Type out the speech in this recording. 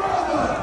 brother!